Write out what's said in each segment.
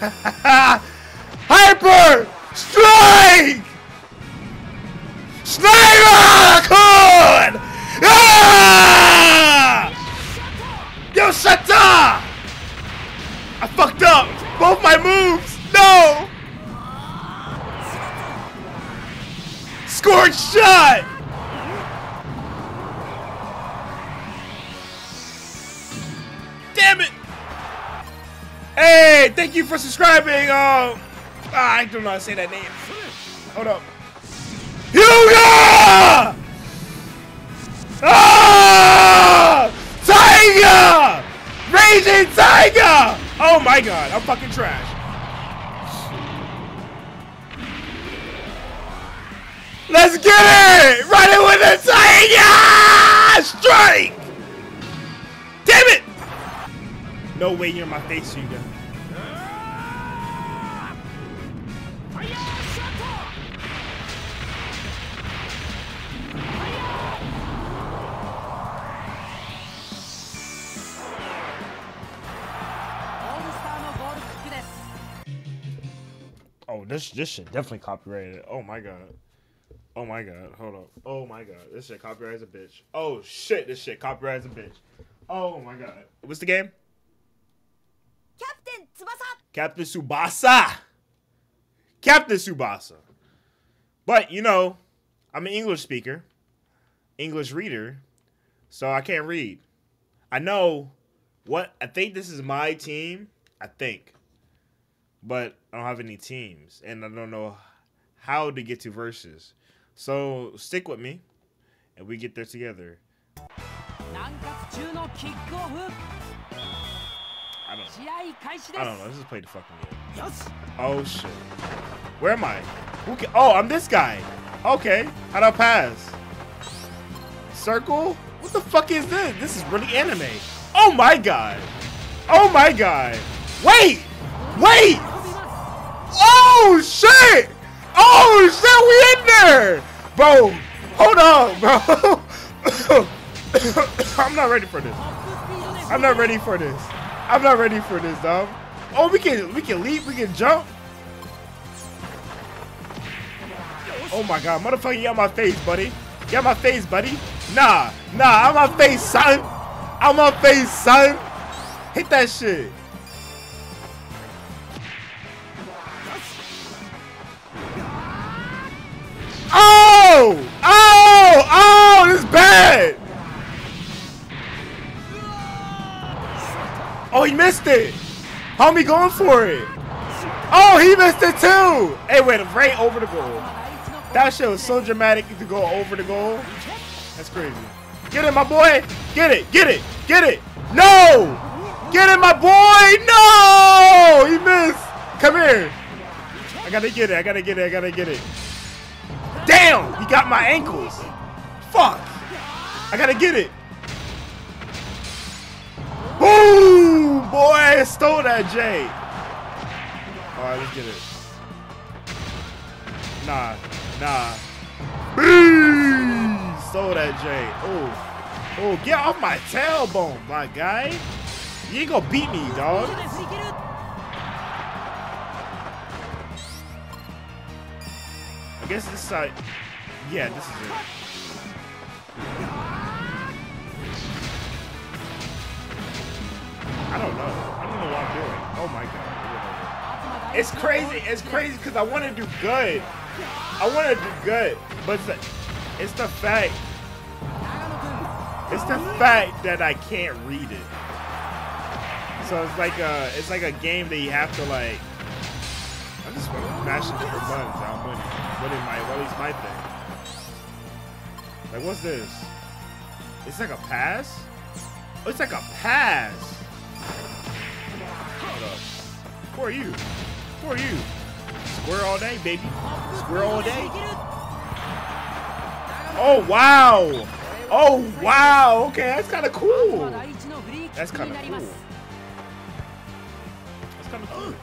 Hyper! Strike! Sniper! Kun! Ah! Yo, Shata! I fucked up! Both my moves! No! Scored shot! Hey, thank you for subscribing. Uh, ah, I don't know say that name. Hold up. Hyuga! Ah! Tiger! Raging Tiger! Oh my god, I'm fucking trash. Let's get it! Run it with the Tiger! Strike! Damn it! No way you're in my face. Oh, This this shit definitely copyrighted. Oh my god. Oh my god. Hold up. Oh my god. This shit copyright's a bitch. Oh shit. This shit copyright's a bitch. Oh my god. What's the game? Captain Tsubasa. Captain Tsubasa. Captain Tsubasa. But you know, I'm an English speaker, English reader, so I can't read. I know what I think this is my team. I think but I don't have any teams, and I don't know how to get to verses. So stick with me, and we get there together. I don't know. I don't know. Let's just play the fucking game. Oh shit. Where am I? Who can oh I'm this guy. Okay. How do I pass? Circle? What the fuck is this? This is really anime. Oh my god! Oh my god! Wait! Wait! Oh shit! Oh shit, we in there! Bro, hold on, bro. I'm not ready for this. I'm not ready for this. I'm not ready for this, dog. Oh, we can we can leap, we can jump. Oh my god, motherfucker, you on my face, buddy. You my face, buddy. Nah, nah, I'm on face, son. I'm on face, son. Hit that shit. Oh! Oh! Oh! This is bad! Oh, he missed it! Homie going for it! Oh, he missed it too! It went right over the goal. That shit was so dramatic to go over the goal. That's crazy. Get it, my boy! Get it! Get it! Get it! No! Get it, my boy! No! He missed! Come here! I gotta get it. I gotta get it. I gotta get it. Damn! He got my ankles. Fuck. I gotta get it. Boom! Boy, I stole that J. Alright, let's get it. Nah. Nah. Boom! Stole that J. Oh. Oh, get off my tailbone, my guy. You ain't gonna beat me, dog. I guess this side. Yeah, this is it. I don't know. I don't know what I'm doing. Oh my god. It's crazy. It's crazy because I want to do good. I want to do good. But it's the, it's the fact. It's the fact that I can't read it. So it's like a, it's like a game that you have to like. I'm just mashing different buttons. I'm winning. Winning my, well, at my thing. Like, what's this? It's like a pass? Oh, it's like a pass! Hold up. Who are you? Who are you? Square all day, baby. Square all day. Oh, wow! Oh, wow! Okay, that's kind of cool. That's kind of cool. That's kind of cool.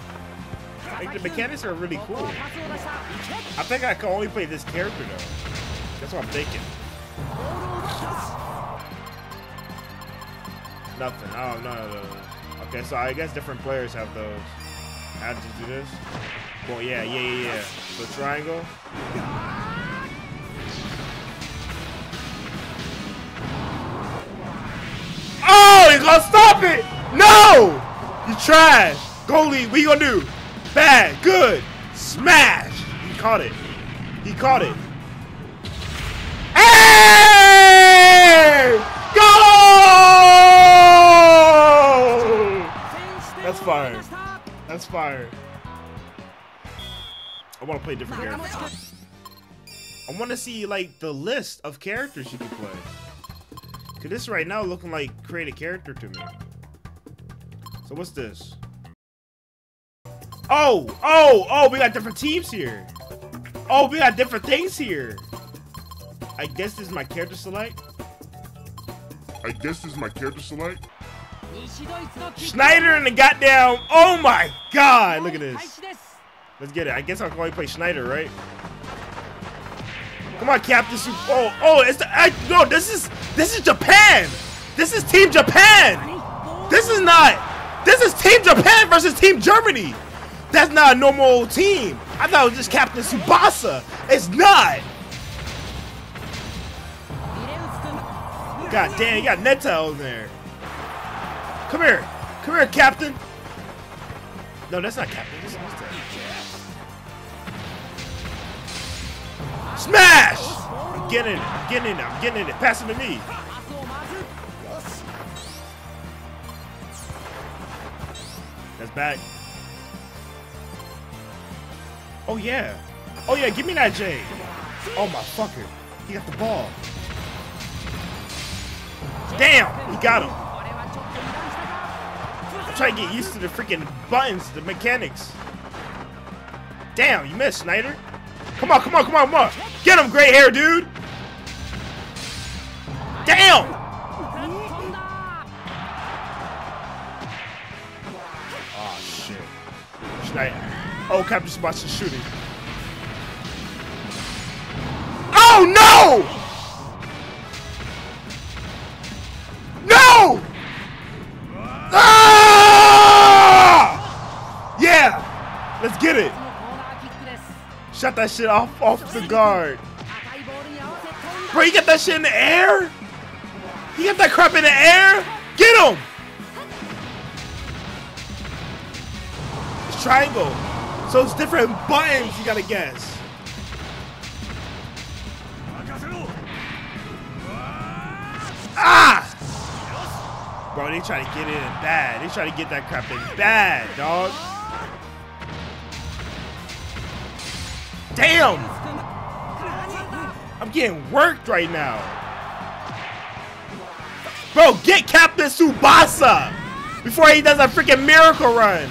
Like, the mechanics are really cool. I think I can only play this character, though. That's what I'm thinking. Nothing. Oh, none of those. Okay, so I guess different players have those. How did you do this? Well, yeah, yeah, yeah, yeah. So triangle. Oh, he's gonna stop it! No! You trash! Goalie, what you gonna do? Bad, good, smash! He caught it. He caught it. Hey! Go! That's fire. That's fire. I want to play different characters. I want to see like the list of characters you can play. Cause this right now looking like create a character to me. So what's this? Oh, oh, oh, we got different teams here. Oh, we got different things here. I guess this is my character select. I guess this is my character select. Schneider and the goddamn. Oh my god, look at this. Let's get it. I guess I'll only play Schneider, right? Come on, Captain Super. Oh, oh, it's the. I, no, this is this is Japan. This is Team Japan. This is not. This is Team Japan versus Team Germany. That's not a normal team. I thought it was just Captain Tsubasa. It's not. God damn, you got Neta over there. Come here. Come here, Captain. No, that's not Captain. Neta. Smash! I'm getting it. I'm getting it. I'm getting it. Pass it to me. That's back. Oh, yeah. Oh, yeah. Give me that J. Oh, my fucker. He got the ball. Damn. He got him. I'm trying to get used to the freaking buttons, the mechanics. Damn, you missed, Schneider. Come on, come on, come on, come on. Get him, gray hair, dude. Damn. Oh, shit. Schneider. Oh, Captain Tsubasa shooting. Oh! No! Let's get it. Shut that shit off off the guard. Bro, you got that shit in the air? You got that crap in the air? Get him! It's triangle. So it's different buttons you gotta guess. Ah! Bro, they try to get it in bad. They try to get that crap in bad, dog. Damn! I'm getting worked right now. Bro, get Captain Tsubasa before he does a freaking miracle run.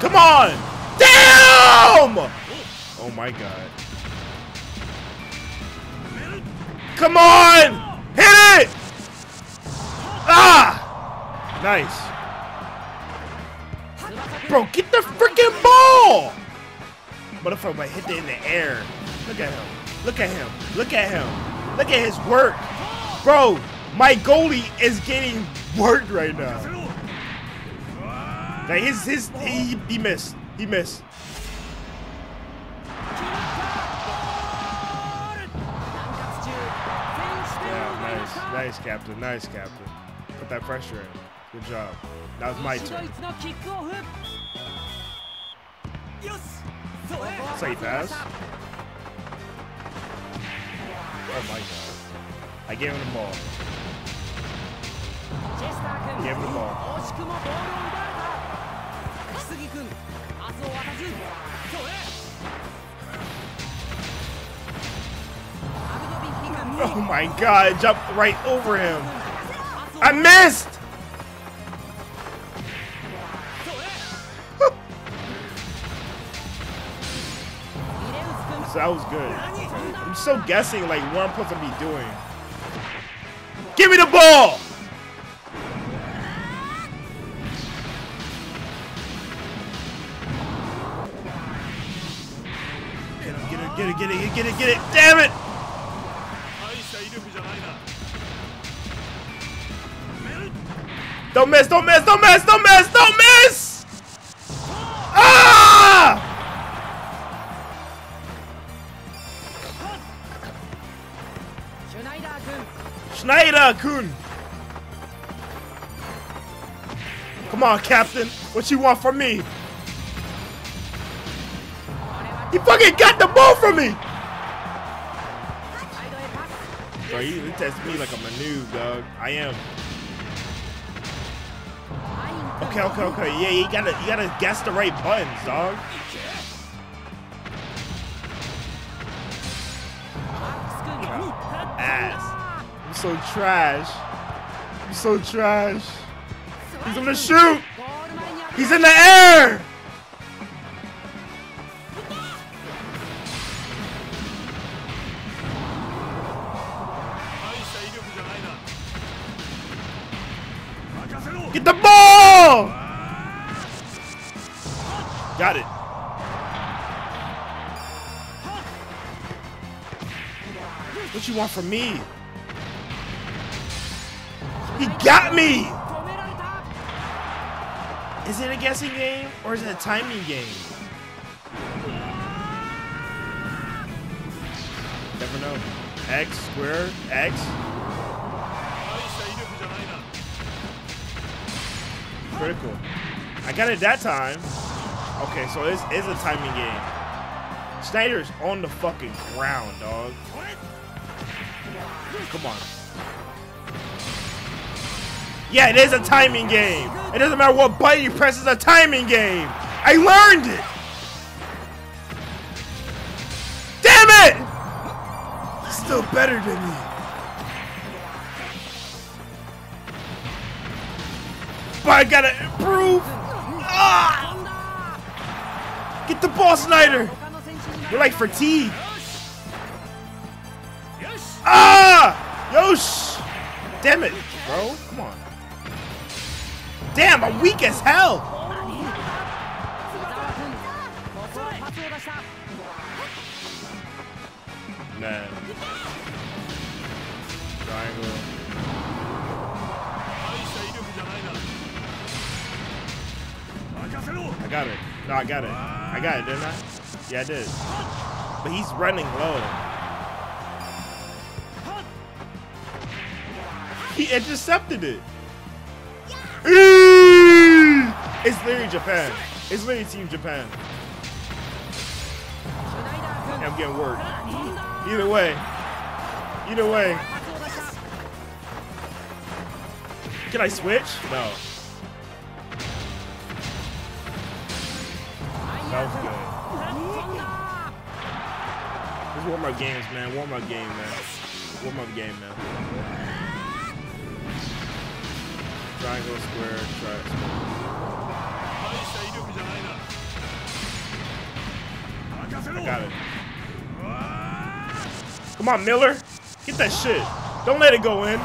Come on! Damn! Oh my god. Come on! Hit it! Ah! Nice. Bro, get the freaking ball! Motherfucker might hit it in the air. Look at him. Look at him. Look at him. Look at his work. Bro, my goalie is getting worked right now. Like his his he, he missed. He missed. Yeah, nice. Nice, Captain. Nice, Captain. Put that pressure in. Good job. That was my turn. Safe pass. Oh my god. I gave him the ball. Gave him the ball. Oh my god, I jumped right over him. I missed! That was good. I'm still guessing like what I'm supposed to be doing. Give me the ball! Get it, get it, get it, get it, damn it! Don't miss, don't miss, don't miss, don't miss, don't miss! Come on, Captain. What you want from me? He fucking got the ball from me! Bro, you test me like I'm a noob, dog. I am. Okay, okay, okay. Yeah, you gotta you gotta guess the right buttons, dog. So trash. I'm so trash. He's gonna shoot! He's in the air! Get the ball! Got it. What you want from me? He got me! Is it a guessing game or is it a timing game? Never know. X, square, X. Critical. I got it that time. Okay, so it's, it's a timing game. Schneider's on the fucking ground, dog. Come on. Yeah, it is a timing game. It doesn't matter what button you press, it's a timing game. I learned it. Damn it! He's still better than me. But I gotta improve. Ah! Get the ball, Schneider. You're like fatigue. Ah! Yosh! Damn it, bro. Come on. Damn, I'm weak as hell. Man. Triangle. I got it. No, I got it. I got it, didn't I? Yeah, I did. But he's running low. He intercepted it. Eee! It's literally Japan. It's literally Team Japan. I'm getting worked. Either way. Either way. Can I switch? No. That was good. Just warm up games, man. Warm up game, man. Warm up game, man. Triangle, square, triangle. I got it. Come on, Miller. Get that shit. Don't let it go in.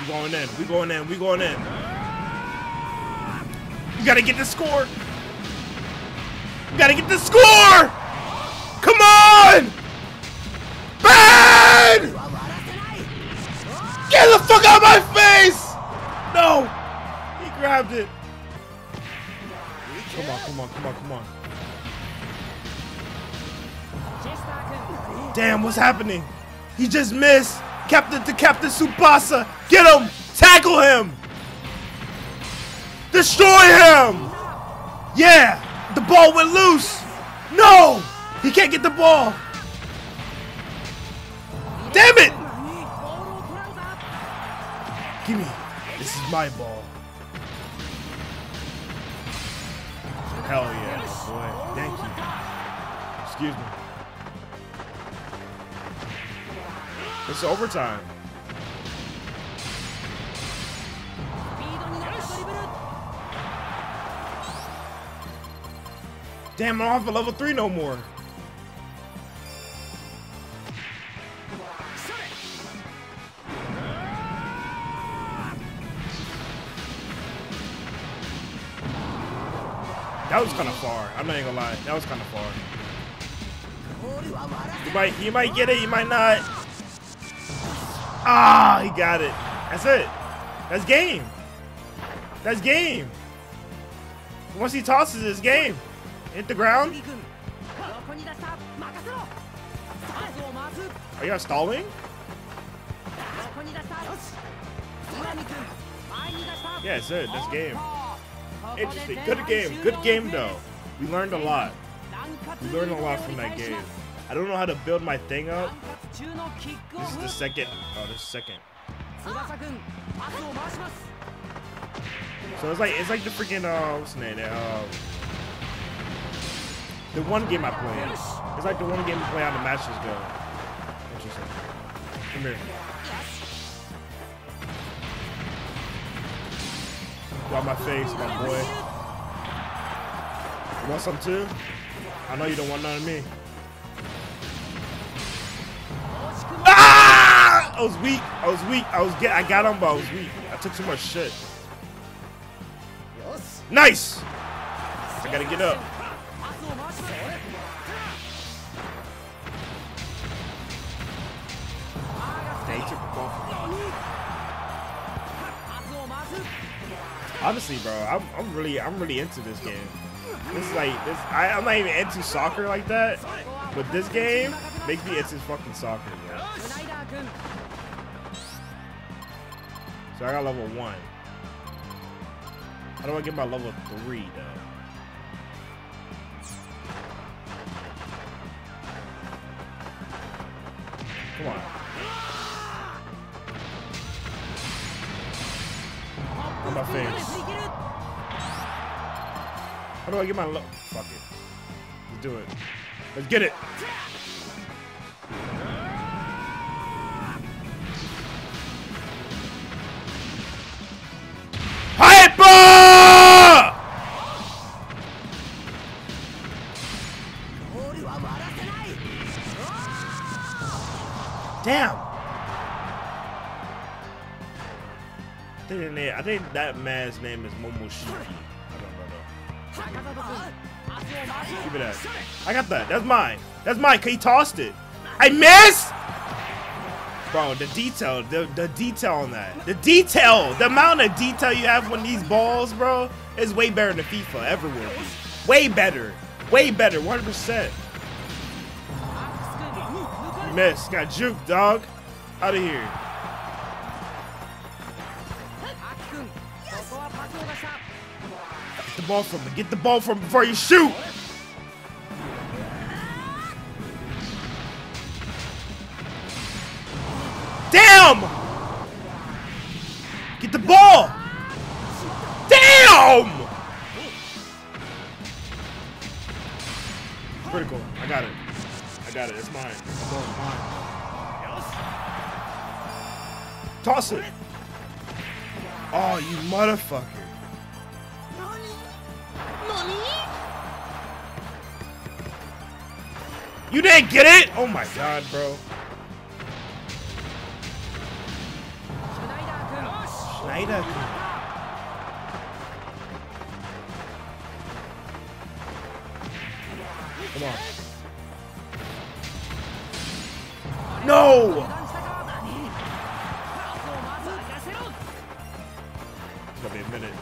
We going in. We going in. We going in. We gotta get the score. We gotta get the score. Come on! Ben! Get the fuck out of my face! No! He grabbed it. Come on, come on, come on, come on. Damn, what's happening? He just missed. Captain to Captain Tsubasa! Get him! Tackle him! Destroy him! Yeah! The ball went loose! No! He can't get the ball! Damn it! Gimme. This is my ball. Hell yeah, boy. Thank you. Excuse me. It's overtime. Damn, I'm off at level 3 no more. That was kind of far. I'm not even gonna lie. That was kind of far. You might, you might get it. You might not. Ah, he got it. That's it. That's game. That's game. Once he tosses, it's game. Hit the ground. Are you stalling? Yeah, it's it. That's game. Interesting. Good game. Good game, though. We learned a lot. We learned a lot from that game. I don't know how to build my thing up. This is the second. Oh, this is second. So it's like it's like the freaking uh, what's the name? Uh, the one game I play. It's like the one game I play on the matches go. Interesting. Come here. Got my face, my boy. You want some too? I know you don't want none of me. I was weak. I was weak. I was get. I got him, but I was weak. I took too much shit. Nice. I gotta get up. Honestly, bro, I'm, I'm really I'm really into this game. This is like this I, I'm not even into soccer like that, but this game makes me into fucking soccer, bro. So I got level one. How do I get my level three though? Come on. On my face. How do I get my level? Fuck it. Let's do it. Let's get it. that man's name is Momoshiki. I don't know. Give me that. I got that. That's mine. That's mine. He tossed it. I missed. Bro, the detail, the, the detail on that. The detail, the amount of detail you have when these balls, bro, is way better than FIFA ever will be. Way better. Way better, 100%. You. Got juke, dog. Out of here. The ball from me. Get the ball from me before you shoot. Damn! Get the ball! Damn! Critical. I got it. I got it. It's mine. It's mine. Toss it. Oh, you motherfucker. I get it? Oh my god, bro. Schneider. Come on. No! It's gonna be a minute.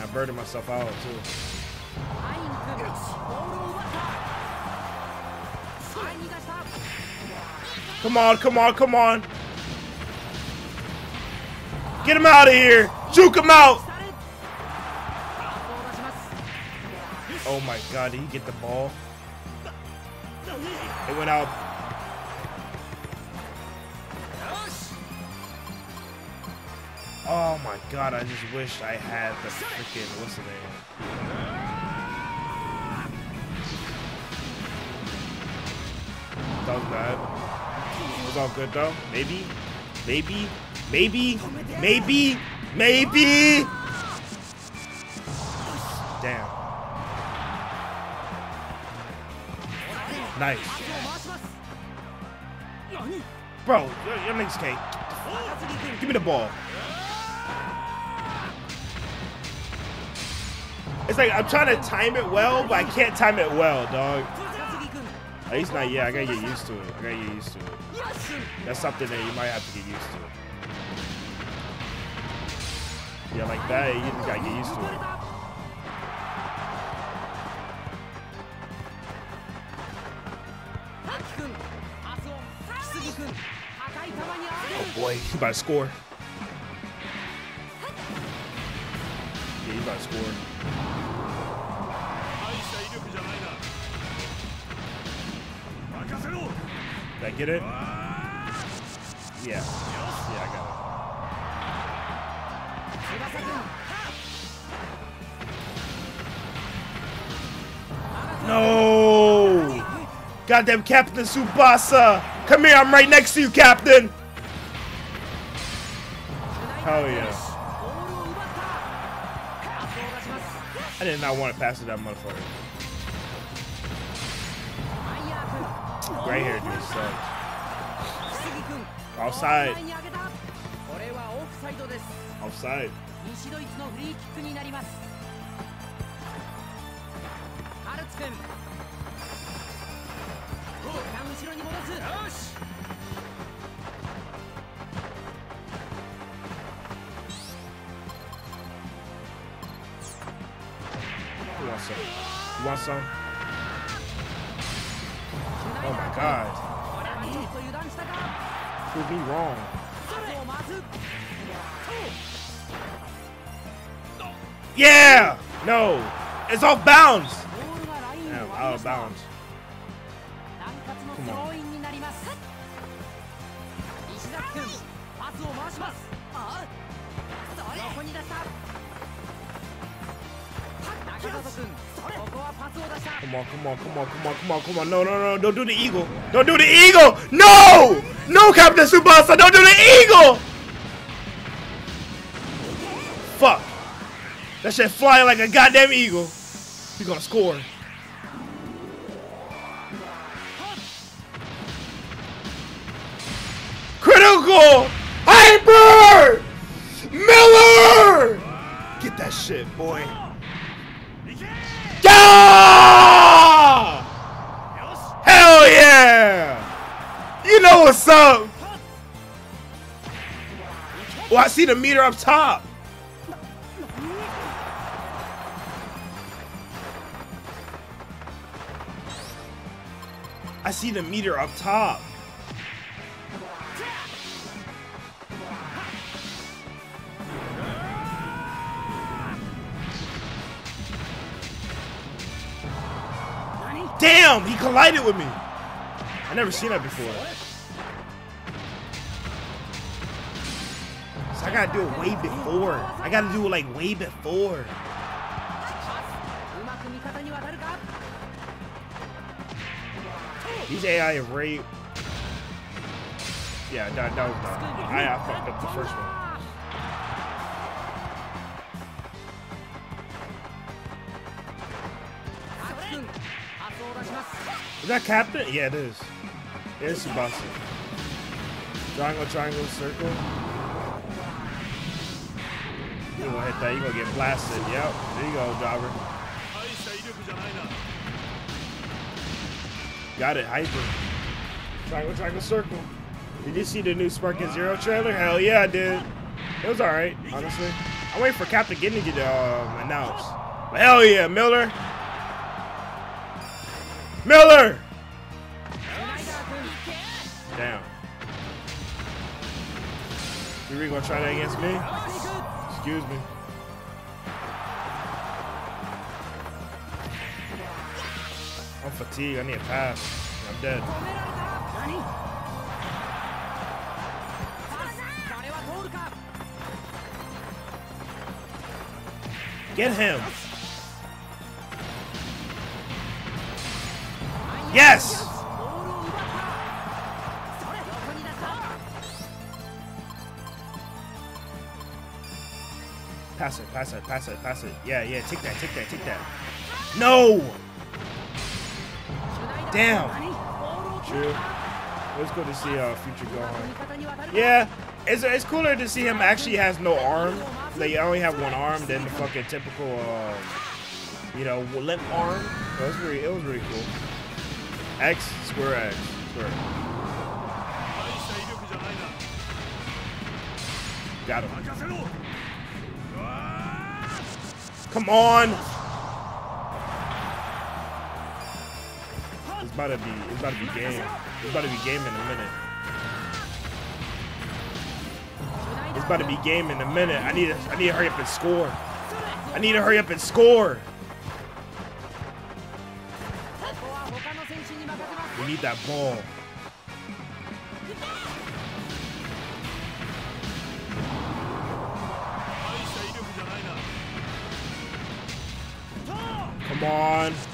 I burned myself out too. Come on, come on, come on. Get him out of here. Juke him out. Oh my god, did he get the ball? It went out. Oh my god, I just wish I had the freaking, what's the name? That was bad was all good though. Maybe, maybe, maybe, maybe, maybe. Damn. Nice. Bro, your, your niggas can't. Give me the ball. It's like I'm trying to time it well, but I can't time it well, dog. At least not yet. I gotta get used to it. I gotta get used to it. That's something that you might have to get used to. Yeah, like that, you just gotta get used to it. Oh boy, you about to score. Yeah, you about to score. Did I get it? Yeah. Yeah, I got it. No! Goddamn Captain Tsubasa! Come here, I'm right next to you, Captain! Hell yeah. I did not want to pass to that motherfucker. Gray hair dude. 木杉君 Outside. 前に上げたこれはオフサイドです offside. 西ドイツのフリーキックになりますハルツ君一旦後ろに戻すよし Who wants some? You want some? Oh my god. prove me wrong. Yeah! No! It's off bounds! Damn, out of bounds. Come on. Come on, come on, come on, come on, come on, come on. No, no, no, don't do the eagle. Don't do the eagle! No! No, Captain Tsubasa, don't do the eagle! Fuck. That shit flying like a goddamn eagle. He's gonna score. Oh, I see the meter up top. I see the meter up top. Damn, he collided with me. I never seen that before. I gotta do it way before. I gotta do it like way before. These AI are rape. Yeah, no, no. I, I fucked up the first one. Is that Captain? Yeah, it is. It's Tsubasa. Triangle, triangle, circle. You gonna hit that? You going to get blasted. Yep. There you go, driver. Got it. Hyper. Triangle, triangle, circle. Did you see the new Sparking Zero trailer? Hell yeah, I did. It was all right, honestly. I'm waiting for Captain Ginyu to um, announce. But hell yeah, Miller. Miller! Down. You really gonna try that against me? Excuse me. I'm fatigued. I need a pass. I'm dead. Get him! Yes! Pass it, pass it, pass it, pass it. Yeah, yeah, take that, take that, take that. No! Damn. True. Let's go to see uh, Future Gohan. Yeah, it's, it's cooler to see him actually has no arm. Like, They only have one arm than the fucking typical, uh, you know, limp arm. It was really, it was really cool. X, square X, square. Got him. Come on. It's about to be it's about to be game. It's about to be game in a minute. It's about to be game in a minute. I need to, I need to hurry up and score. I need to hurry up and score. We need that ball. Come on.